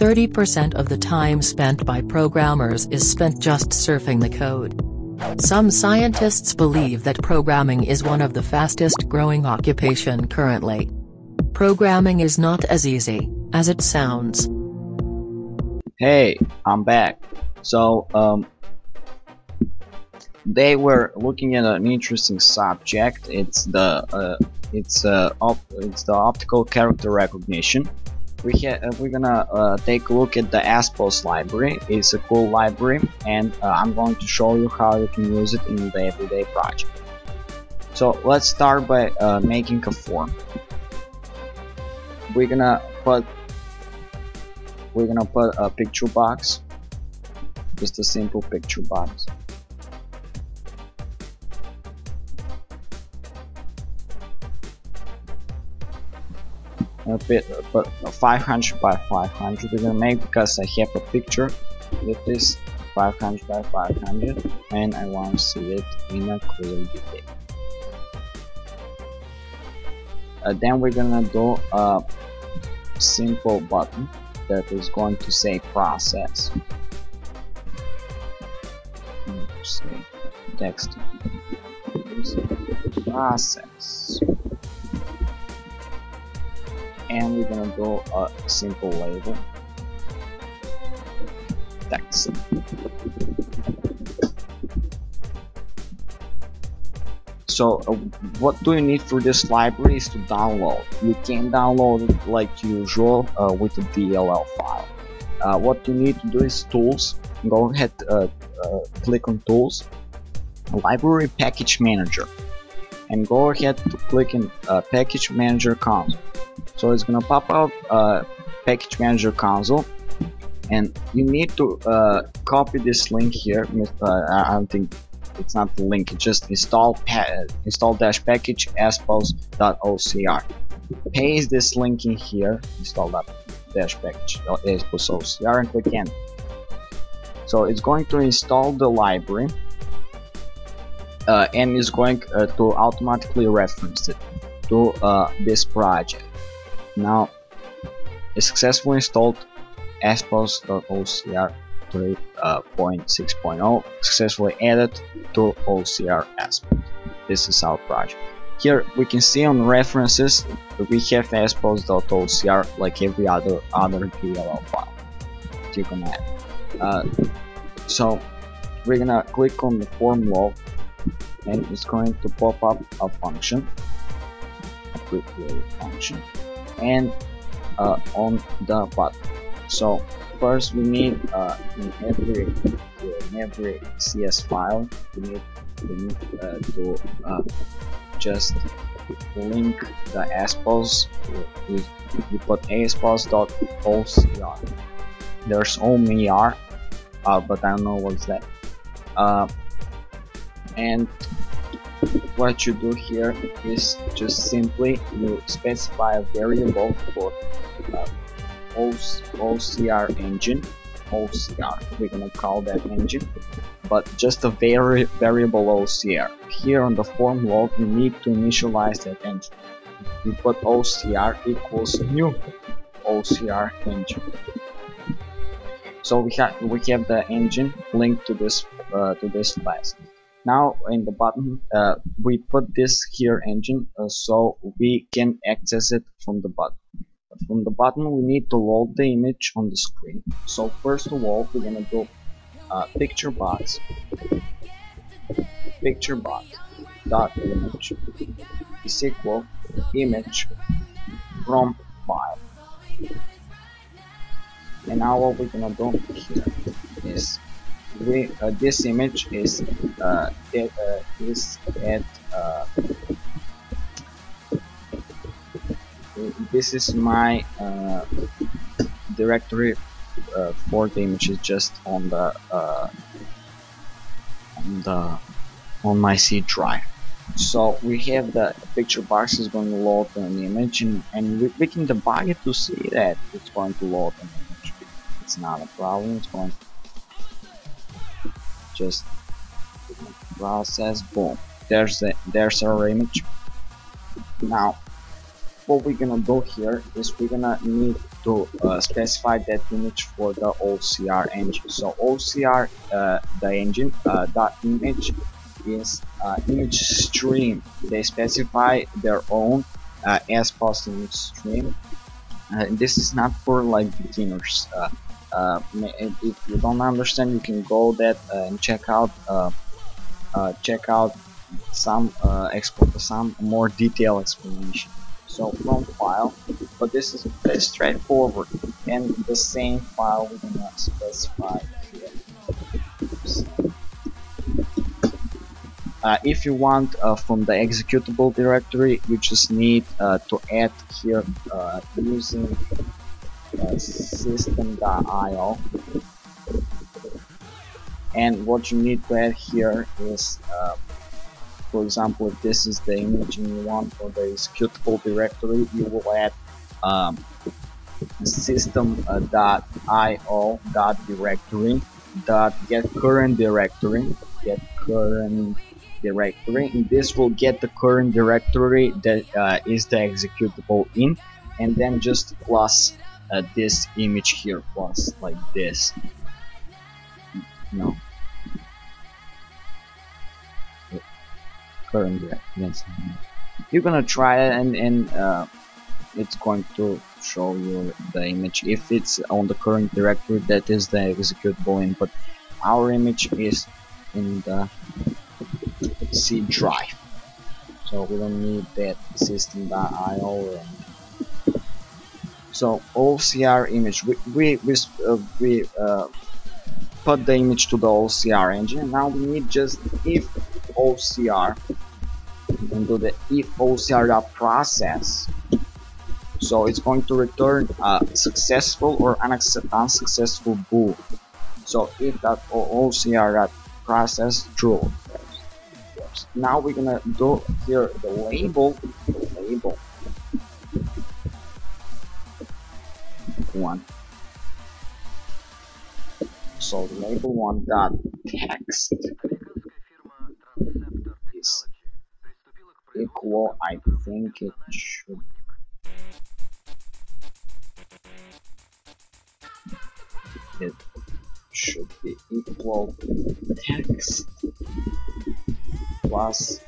30% of the time spent by programmers is spent just surfing the code. Some scientists believe that programming is one of the fastest growing occupation currently. Programming is not as easy as it sounds. Hey, I'm back. So, um, they were looking at an interesting subject. It's the uh, it's uh, it's the optical character recognition. We uh, we're gonna uh, take a look at the Aspose library. It's a cool library, and uh, I'm going to show you how you can use it in the everyday project. So let's start by uh, making a form. We're gonna put we're gonna put a picture box, just a simple picture box. A bit but 500 by 500 we're gonna make because I have a picture with this 500 by 500 and I want to see it in a clear detail uh, then we're gonna do a simple button that is going to say process. Oops, text. Process and we're gonna do a simple label. Text so uh, what do you need for this library is to download. You can download it like usual uh, with a DLL file. Uh, what you need to do is tools. Go ahead uh, uh, click on tools. Library package manager. And go ahead to click in uh, package manager console so it's gonna pop up uh, package manager console. And you need to uh, copy this link here. Uh, I don't think it's not the link. It's just install install dash package Aspose.OCR paste this link in here. Install that dash package Aspose.OCR and click enter so it's going to install the library uh, and is going uh, to automatically reference it to uh, this project now, successfully installed Aspose.OCR 3.6.0 successfully added to OCR Aspose. This is our project. Here we can see on references we have Aspose.OCR like every other other DLL file you can add. Uh, so we're gonna click on the form log and it's going to pop up a function, quick function. And uh, on the button so first we need uh, in every in every CS file we need, we need uh, to uh, just link the Aspose we, we put Aspose.OCR there's OMER uh, but I don't know what's that. Uh, and what you do here is just simply you specify a variable for uh, OCR engine OCR we're gonna call that engine but just a very variable OCR here on the form log we need to initialize that engine. We put OCR equals new OCR engine. So we have we have the engine linked to this uh, to this class now in the button uh, we put this here engine uh, so we can access it from the button but from the button we need to load the image on the screen. So first of all we're gonna do uh, picture box. Picture box dot image is equal image from file. And now what we're gonna do here is we uh, this image is uh, it, uh, is at uh, this is my uh, directory uh, for the images just on the on the on my C drive. So we have the picture box is going to load an image and, and we, we can debug it to see that it's going to load an image. It's not a problem. It's going to just process boom there's a there's our image now what we're gonna do here is we're gonna need to uh, specify that image for the OCR engine. So OCR, uh, the engine, uh, that image is uh, image stream. They specify their own uh, SPOS image stream. Uh, this is not for like beginners. Uh, uh, if you don't understand, you can go that uh, and check out check out some export some more detailed explanation. So from file, but this is very straightforward, and the same file we can specify Uh, if you want uh, from the executable directory, you just need uh, to add here uh, using uh, system.io and what you need to add here is uh, for example if this is the image you want for the executable directory you will add um, system.io directory dot get current directory get current directory and this will get the current directory that uh, is the executable in and then just plus uh, this image here plus like this no current directory you're gonna try it and, and uh, it's going to show you the image if it's on the current directory that is the executable in but our image is in the C drive. So we don't need that system.io. So OCR image, we we we, uh, we uh, put the image to the OCR engine. Now we need just if OCR. We can do the if OCR process. So it's going to return a successful or unsuccessful bool. So if that OCR process true, now we're gonna do here the label label one so label one dot text is equal I think it should it should be equal text plus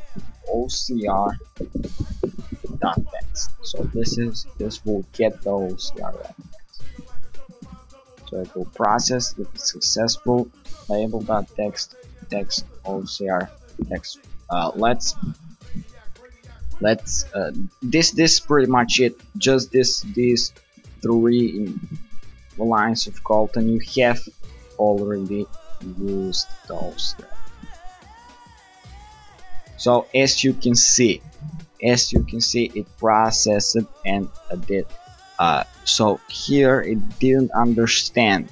OCR dot text. So this is this will get the OCR text. So process if it's successful dot text text OCR text. Uh, let's let's uh, this this pretty much it. Just this these three lines of code and you have already used those. So as you can see, as you can see, it processed and did. Uh, so here it didn't understand.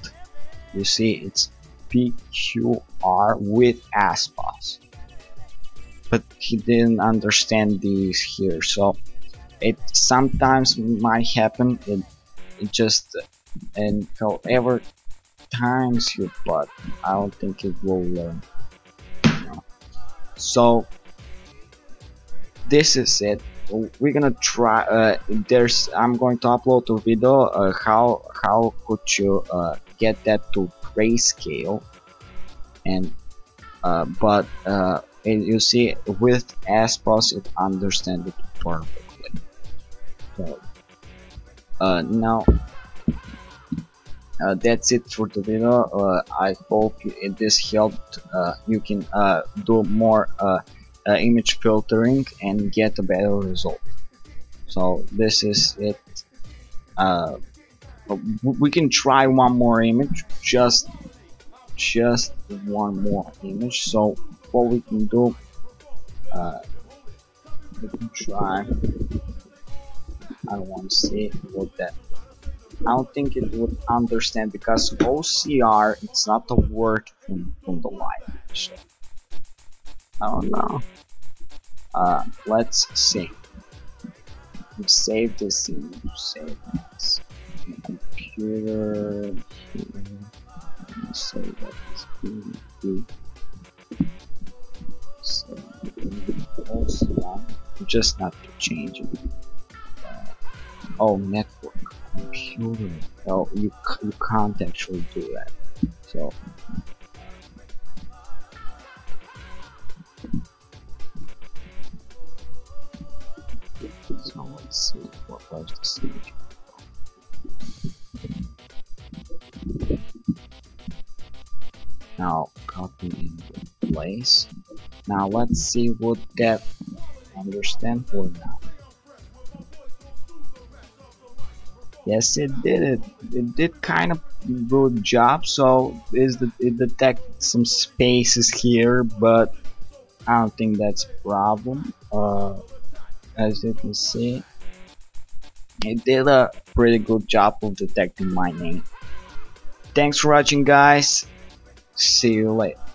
You see, it's PQR with Aspose but he didn't understand these here. So it sometimes might happen. It, it just and however times you but I don't think it will learn. So this is it we're gonna try uh, there's I'm going to upload a video uh, how how could you uh, get that to grayscale. And uh, but uh, you see with Aspose it understands it perfectly. So uh, now that's it for the video. I hope this helped you can do more uh, image filtering and get a better result. So this is it. Uh, we can try one more image just just one more image. So what we can do uh, we can try. I don't want to see what that I don't think it would understand because OCR it's not a word from, from the live so Oh no. Uh, let's see. Save this image. Save this. Computer. Save also, just not to change it. Uh, oh network computer oh you, you can't actually do that so see what was the signature now copy in place. Now let's see what that understand for now. Yes it did it. It did kind of good job. So is the it detected some spaces here but I don't think that's a problem. Uh, as you can see it did a pretty good job of detecting my name. Thanks for watching guys. See you later